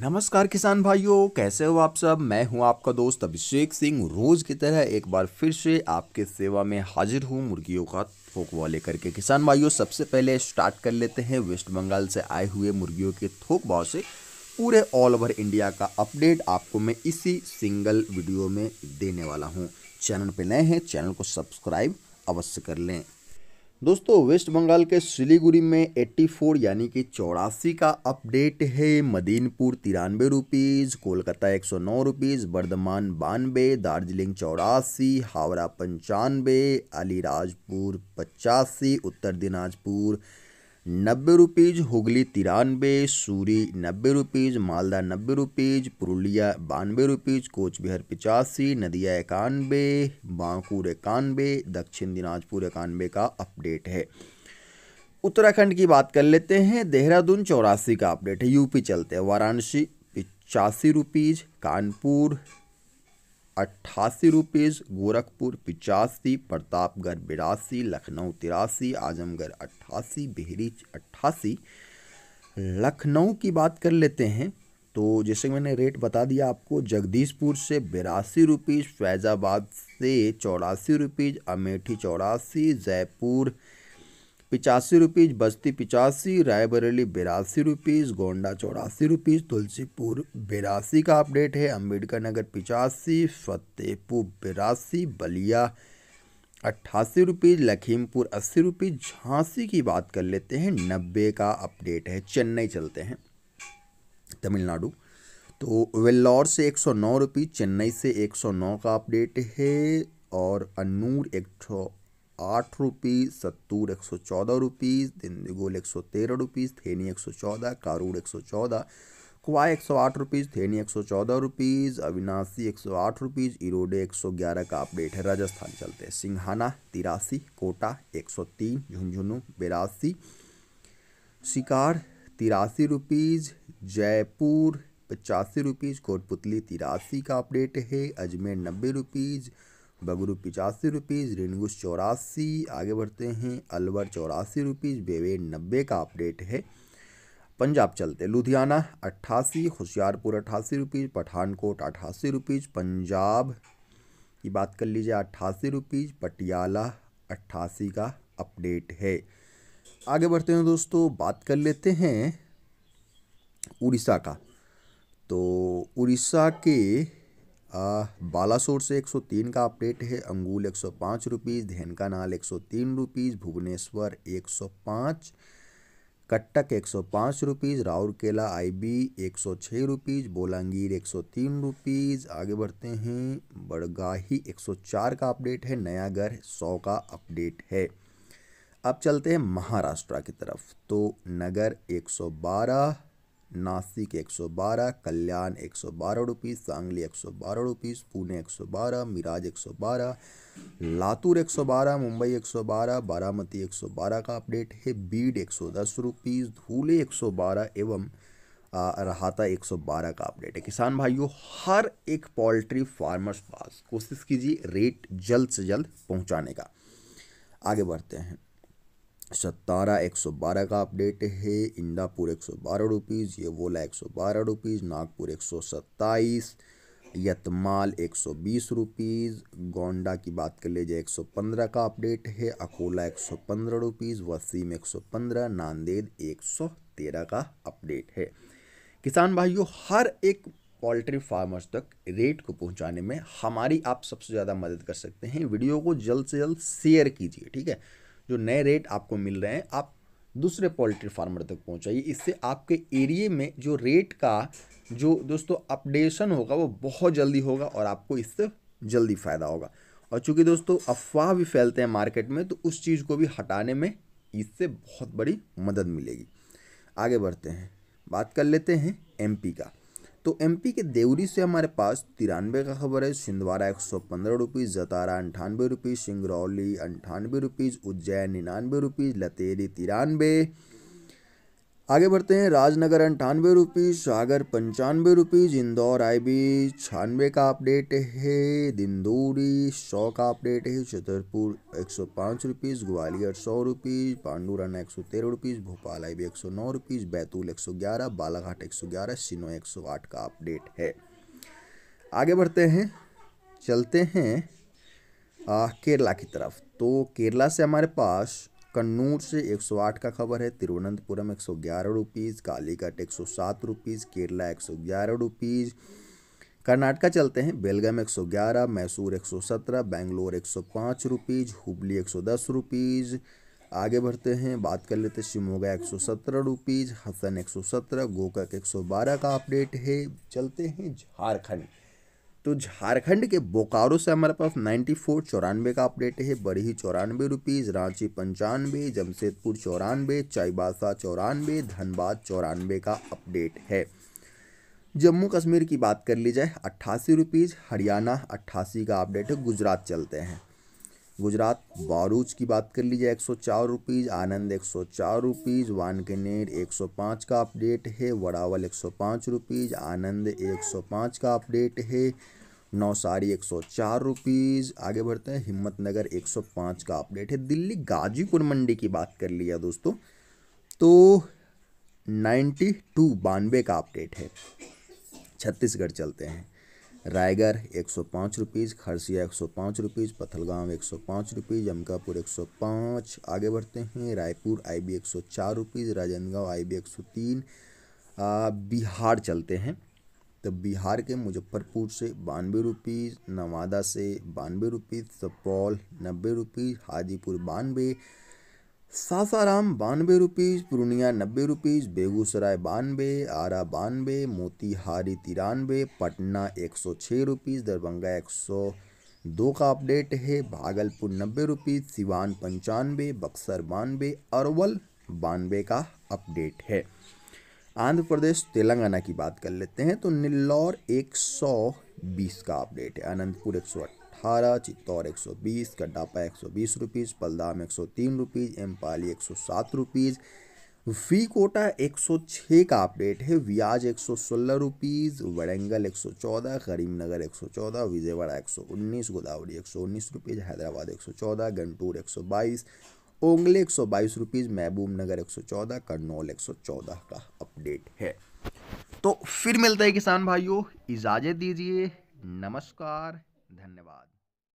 नमस्कार किसान भाइयों, कैसे हो आप सब? मैं हूँ आपका दोस्त अभिषेक सिंह। रोज की तरह एक बार फिर से आपके सेवा में हाजिर हूँ मुर्गियों का थोक भाव लेकर के। किसान भाइयों, सबसे पहले स्टार्ट कर लेते हैं। वेस्ट बंगाल से आए हुए मुर्गियों के थोक भाव से पूरे ऑल ओवर इंडिया का अपडेट आपको मैं इसी सिंगल वीडियो में देने वाला हूँ। चैनल पर नए हैं, चैनल को सब्सक्राइब अवश्य कर लें। दोस्तों, वेस्ट बंगाल के सिलीगुड़ी में 84 यानी कि चौरासी का अपडेट है। मदीनपुर तिरानवे रुपीज़ कोलकाता एक सौ नौ रुपीज़ बर्धमान बानवे, दार्जिलिंग चौरासी, हावड़ा पंचानवे, अलीराजपुर पचासी, उत्तर दिनाजपुर नब्बे रुपीज़, हुगली तिरानवे सूरी नब्बे रुपीज़, मालदा नब्बे रुपीज़, पुरुलिया बानवे रुपीज़ कोच बिहार पिचासी, नदिया इक्यानवे बांकुर इक्यानवे दक्षिण दिनाजपुर इक्यानवे का अपडेट है। उत्तराखंड की बात कर लेते हैं, देहरादून चौरासी का अपडेट है। यूपी चलते हैं, वाराणसी पिचासी रुपीज़, कानपुर अट्ठासी रुपीज़ गोरखपुर पिचासी, प्रतापगढ़ बिरासी, लखनऊ तिरासी, आजमगढ़ अट्ठासी, बहरीच अट्ठासी। लखनऊ की बात कर लेते हैं तो जैसे मैंने रेट बता दिया आपको, जगदीशपुर से बिरासी रुपीज़ फैज़ाबाद से चौरासी रुपीज़ अमेठी चौरासी, जयपुर पिचासी रुपीज़, बस्ती पिचासी, रायबरेली बिरासी रुपीज़, गोंडा चौरासी रुपीज़, तुलसीपुर बिरासी का अपडेट है। अंबेडकर नगर पिचासी, फतेहपुर बिरासी, बलिया अट्ठासी रुपीज़, लखीमपुर अस्सी रुपीज़। झांसी की बात कर लेते हैं, नब्बे का अपडेट है। चेन्नई चलते हैं, तमिलनाडु। तो वेल्लौर से एक सौ नौ रुपीज़, चेन्नई से एक सौ नौ का अपडेट है और अनूर एक सौ आठ रुपीज़ सत्तूर एक सौ चौदह रुपीज़ दिंदीगुल एक सौ तेरह रुपीज़ थेनी एक सौ चौदह, कारूड़ एक सौ चौदह कुआई एक सौ आठ रुपीज़ थेनी एक सौ चौदह रुपीज़ अविनाशी एक सौ आठ रुपीज़ इरोडे एक सौ ग्यारह का अपडेट है राजस्थान। चलते हैं सिंघाना, तिरासी, कोटा एक सौ तीन, झुंझुनू, बिरासी, शिकार तिरासी रुपीज़ जयपुर पचासी रुपीज़ कोटपुतली तिरासी का अपडेट है, अजमेर नब्बे रुपीज़ बगरू पिचासी रुपीज़ रेनगुस चौरासी, आगे बढ़ते हैं, अलवर चौरासी रुपीज़ बेवे नब्बे का अपडेट है। पंजाब चलते, लुधियाना अट्ठासी, होशियारपुर अट्ठासी रुपीज़ पठानकोट अट्ठासी रुपीज़ पंजाब की बात कर लीजिए, अट्ठासी रुपीज़ पटियाला अट्ठासी का अपडेट है। आगे बढ़ते हैं दोस्तों, बात कर लेते हैं उड़ीसा का। तो उड़ीसा के बालासोर से 103 का अपडेट है। अंगूल 105 रुपीज़ धैनकानाल एक सौ तीन rupees Bhubaneswar 105 Cuttack 105 rupees Rourkela IB 106 rupees Bolangir 103 rupees आगे बढ़ते हैं। बड़गाही 104 का अपडेट है। नयागढ़ 100 का अपडेट है। अब चलते हैं महाराष्ट्र की तरफ़। तो नगर 112 नासिक 112 कल्याण 112 रुपीस सांगली 112 रुपीस पुणे 112 मिराज 112 लातूर 112 मुंबई 112 बारामती 112 का अपडेट है बीड 110 रुपीस धूले 112 एवं रहाता 112 का अपडेट है किसान भाइयों हर एक पोल्ट्री फार्मर्स पास कोशिश कीजिए रेट जल्द से जल्द पहुँचाने का आगे बढ़ते हैं सतारा एक सौ बारह का अपडेट है, इंदापुर एक सौ बारह रुपीज़ ये वोला एक सौ बारह रुपीज़ नागपुर एक सौ सत्ताईस, यतमाल एक सौ बीस रुपीज़ गोंडा की बात कर लीजिए, एक सौ पंद्रह का अपडेट है, अकोला एक सौ पंद्रह रुपीज़ वसीम एक सौ पंद्रह, नांदेद एक सौ तेरह का अपडेट है। किसान भाइयों, हर एक पोल्ट्री फार्मर्स तक रेट को पहुँचाने में हमारी आप सबसे ज़्यादा मदद कर सकते हैं। वीडियो को जल्द से जल्द शेयर कीजिए, ठीक है? जो नए रेट आपको मिल रहे हैं, आप दूसरे पोल्ट्री फार्मर तक पहुंचाइए। इससे आपके एरिए में जो रेट का जो दोस्तों अपडेशन होगा, वो बहुत जल्दी होगा और आपको इससे जल्दी फ़ायदा होगा। और चूँकि दोस्तों अफवाह भी फैलते हैं मार्केट में तो उस चीज़ को भी हटाने में इससे बहुत बड़ी मदद मिलेगी। आगे बढ़ते हैं। बात कर लेते हैं एमपी का। तो एमपी के देवरी से हमारे पास तिरानवे का खबर है। छिंदवाड़ा एक सौ पंद्रह रुपीज़ जतारा अंठानवे रुपीज़ सिंगरौली अंठानवे रुपीज़ उज्जैन निन्यानवे रुपीज़ लतेरी तिरानवे। आगे बढ़ते हैं, राजनगर अंठानवे रुपीज़ सागर पंचानवे रुपीज़ इंदौर आई बी छानवे का अपडेट है दिंदौरी सौ का अपडेट है, छतरपुर एक सौ पाँच रुपीज़ ग्वालियर सौ रुपीज़ पांडुराना एक सौ तेरह रुपीज़ भोपाल आई बी एक सौ नौ रुपीज़ बैतूल एक सौ ग्यारह, बालाघाट एक सौ ग्यारह सिनो एक सौ आठ का अपडेट है। आगे बढ़ते हैं, चलते हैं केरला की तरफ़। तो केरला से हमारे पास कन्नूर से 108 का खबर है तिरुवनंतपुरम एक सौ ग्यारह रुपीज़ कालीकट एक सौ सात रुपीज़ केरला एक सौ ग्यारह रुपीज़ कर्नाटका चलते हैं बेलगाम एक सौ ग्यारह मैसूर एक सौ सत्रह बेंगलोर एक सौ पाँच रुपीज़ हुबली एक सौ दस रुपीज़ आगे बढ़ते हैं बात कर लेते हैं शिमोगा एक सौ सत्रह रुपीज़ हसन एक सौ सत्रह गोकक एक सौ बारह का अपडेट है चलते हैं झारखंड तो झारखंड के बोकारो से हमारे पास नाइन्टी फोर चौरानवे का अपडेट है बड़ी चौरानवे रुपीज़ रांची पंचानवे, जमशेदपुर चौरानवे, चाईबासा चौरानवे, धनबाद चौरानवे का अपडेट है। जम्मू कश्मीर की बात कर ली जाए, अट्ठासी रुपीज़ हरियाणा अट्ठासी का अपडेट है, गुजरात चलते हैं। गुजरात बारूच की बात कर लीजिए, एक सौ चार रुपीज़ आनंद एक सौ चार रुपीज़ वानकेनेर एक सौ पाँच का अपडेट है वड़ावल एक सौ पाँच रुपीज़ आनंद एक सौ पाँच का अपडेट है नौसारी एक सौ चार रुपीज़ आगे बढ़ते हैं हिम्मत नगर एक सौ पाँच का अपडेट है। दिल्ली गाजीपुर मंडी की बात कर लिया दोस्तों तो नाइन्टी टू बानवे का अपडेट है। छत्तीसगढ़ चलते हैं। रायगढ़ एक सौ पाँच रुपीज़ खरसिया एक सौ पाँच रुपीज़ पथलगांव एक सौ पाँच रुपीज़ अमकापुर एक सौ पाँच। आगे बढ़ते हैं, रायपुर आई बी एक सौ चार रुपीज़ राजनांदगांव आई बी एक सौ तीन। बिहार चलते हैं। तो बिहार के मुजफ्फरपुर से बानवे रुपीज़ नवादा से बानवे रुपीज़ सुपौल नब्बे रुपीज़ हाजीपुर बानवे, सासाराम बानवे रुपीज़ पूर्णिया नब्बे रुपीज़ बेगूसराय बानवे, आरा बानवे, मोतिहारी तिरानवे, पटना एक सौ छः रुपीज़ दरभंगा एक सौ दो का अपडेट है। भागलपुर नब्बे रुपीज़ सिवान पंचानवे, बक्सर बानवे, अरवल बानवे का अपडेट है। आंध्र प्रदेश तेलंगाना की बात कर लेते हैं तो निल्लौर 120 का अपडेट है अनंतपुर 118 चित्तौर 120 कड्डापा 120 रुपीज़ पलदाम 103 रुपीज़ एम्पाली 107 रुपीज़ वी कोटा 106 का अपडेट है व्याज 116 रुपीज़ वड़ंगल 114 करीमनगर 114 विजयवाड़ा 119 गोदावरी 119 रुपीज़ हैदराबाद 114 गंटूर 122 ओंगले एक सौ बाईस रुपीज़ महबूब नगर एक सौ चौदह करनौल एक सौ चौदह का अपडेट है। तो फिर मिलते है किसान भाइयों, इजाज़त दीजिए, नमस्कार, धन्यवाद।